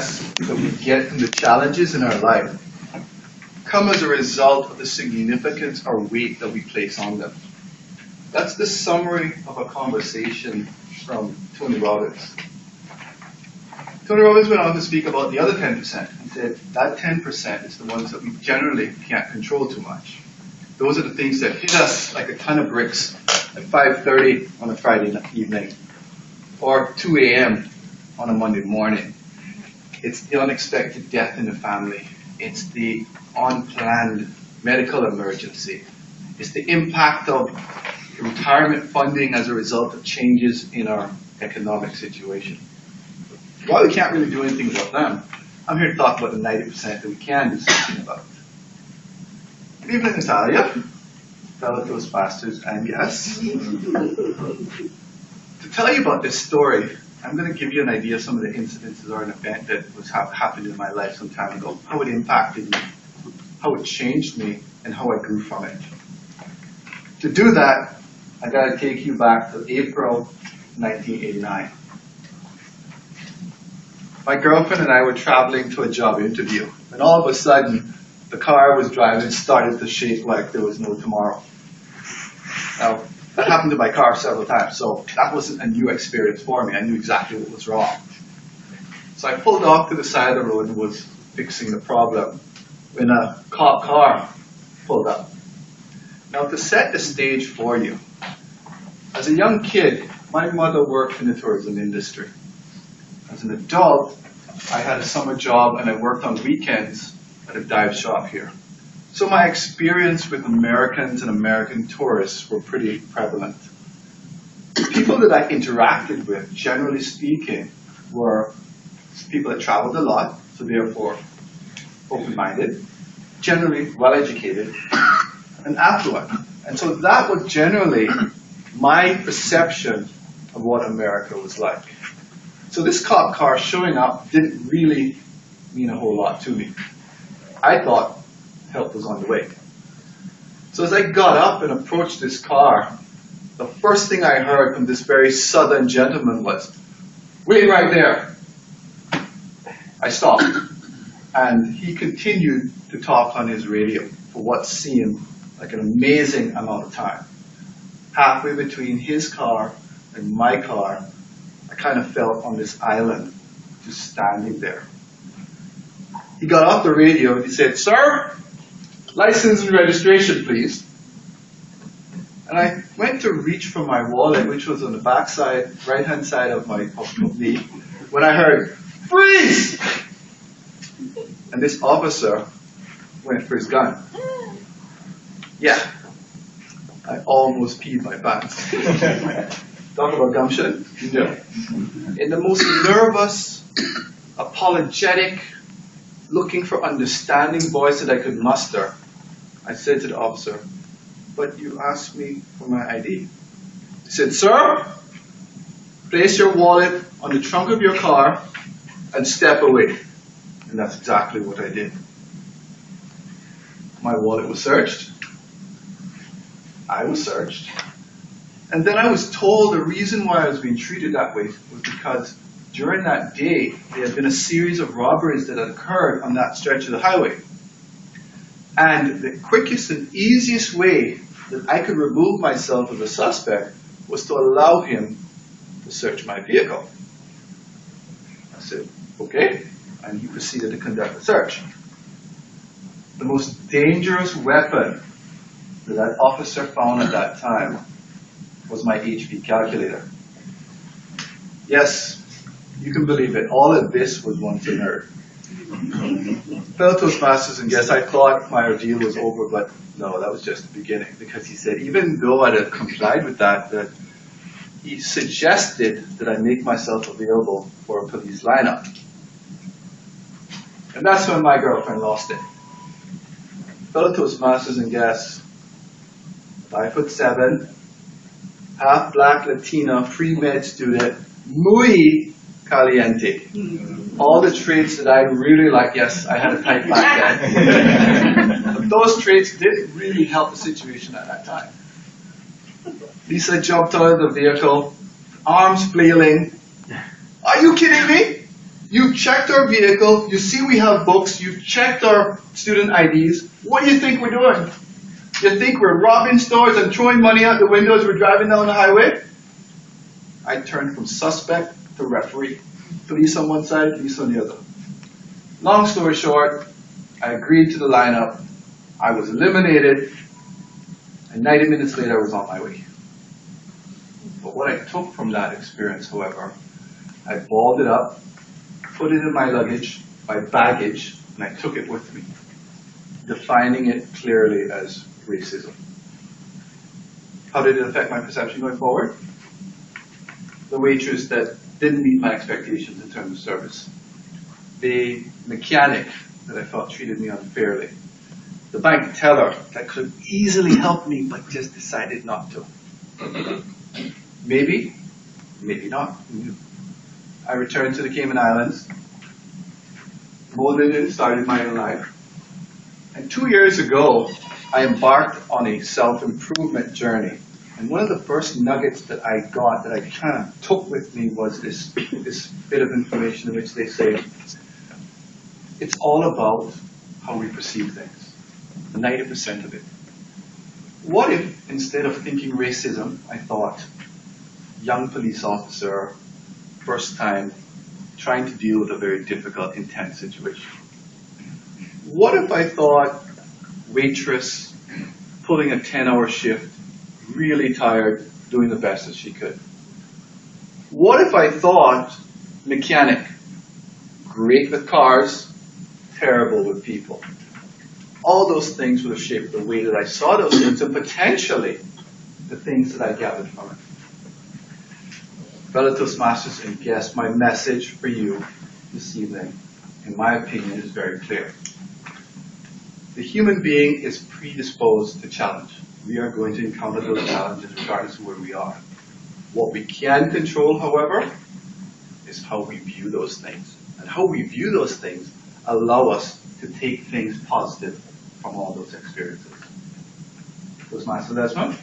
that we get from the challenges in our life come as a result of the significance or weight that we place on them. That's the summary of a conversation from Tony Robbins. Tony Robbins went on to speak about the other 10%. He said that 10% is the ones that we generally can't control too much. Those are the things that hit us like a ton of bricks at 5.30 on a Friday evening or 2 a.m. on a Monday morning. It's the unexpected death in the family. It's the unplanned medical emergency. It's the impact of retirement funding as a result of changes in our economic situation. While we can't really do anything about them, I'm here to talk about the 90% that we can do something about. Good evening, Natalia, fellow Toastmasters, and guests. to tell you about this story, I'm going to give you an idea of some of the incidences or an event that was ha happened in my life some time ago, how it impacted me, how it changed me, and how I grew from it. To do that, I got to take you back to April 1989. My girlfriend and I were traveling to a job interview, and all of a sudden, the car I was driving started to shake like there was no tomorrow. Now, that happened to my car several times, so that wasn't a new experience for me. I knew exactly what was wrong. So I pulled off to the side of the road and was fixing the problem when a cop car pulled up. Now, to set the stage for you, as a young kid, my mother worked in the tourism industry. As an adult, I had a summer job and I worked on weekends at a dive shop here. So my experience with Americans and American tourists were pretty prevalent. The people that I interacted with, generally speaking, were people that traveled a lot, so therefore open-minded, generally well-educated, and affluent. And so that was generally my perception of what America was like. So this cop car showing up didn't really mean a whole lot to me. I thought help was on the way. So as I got up and approached this car, the first thing I heard from this very southern gentleman was, wait right there. I stopped, and he continued to talk on his radio for what seemed like an amazing amount of time. Halfway between his car and my car, I kind of felt on this island, just standing there. He got off the radio and he said, Sir, license and registration, please. And I went to reach for my wallet, which was on the back side, right hand side of my of me, when I heard, freeze! And this officer went for his gun. Yeah, I almost peed my pants. Talk about gumption? No. In the most nervous, apologetic, looking for understanding voice that I could muster, I said to the officer, but you asked me for my ID. He said, sir, place your wallet on the trunk of your car and step away. And that's exactly what I did. My wallet was searched. I was searched. And then I was told the reason why I was being treated that way was because during that day, there had been a series of robberies that had occurred on that stretch of the highway. And the quickest and easiest way that I could remove myself as a suspect was to allow him to search my vehicle. I said, okay. And he proceeded to conduct the search. The most dangerous weapon that that officer found at that time was my HP calculator. Yes, you can believe it. All of this was once a nerd. Fellow Toastmasters and guests, I thought my ordeal was over, but no, that was just the beginning. Because he said, even though I'd have complied with that, that he suggested that I make myself available for a police lineup. And that's when my girlfriend lost it. Fellow Toastmasters and guests, five foot seven, half black Latina, pre-med student, muy caliente. All the traits that I really like, yes, I had a type back then. those traits didn't really help the situation at that time. Lisa jumped out of the vehicle, arms flailing. Are you kidding me? You've checked our vehicle, you see we have books, you've checked our student IDs. What do you think we're doing? You think we're robbing stores and throwing money out the windows we're driving down the highway? I turned from suspect to referee. Police on one side, police on the other. Long story short, I agreed to the lineup. I was eliminated, and 90 minutes later, I was on my way. But what I took from that experience, however, I balled it up, put it in my luggage, my baggage, and I took it with me, defining it clearly as racism. How did it affect my perception going forward? The waitress that didn't meet my expectations in terms of service. The mechanic that I felt treated me unfairly. The bank teller that could have easily help me but just decided not to. Maybe, maybe not. I returned to the Cayman Islands, molded and started my own life. And two years ago, I embarked on a self-improvement journey. And one of the first nuggets that I got that I kind of took with me was this, this bit of information in which they say, it's all about how we perceive things, 90% of it. What if, instead of thinking racism, I thought, young police officer, first time, trying to deal with a very difficult, intense situation? What if I thought, waitress, pulling a 10-hour shift, really tired, doing the best that she could? What if I thought, mechanic, great with cars, terrible with people? All those things would have shaped the way that I saw those things and potentially the things that I gathered from it. Fellow Toastmasters and guests, my message for you this evening, in my opinion, is very clear. The human being is predisposed to challenge. We are going to encounter those challenges regardless of where we are. What we can control, however, is how we view those things. And how we view those things allow us to take things positive from all those experiences. Toastmaster Desmond?